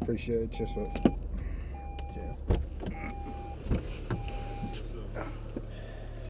Appreciate it. Cheers. Cheers.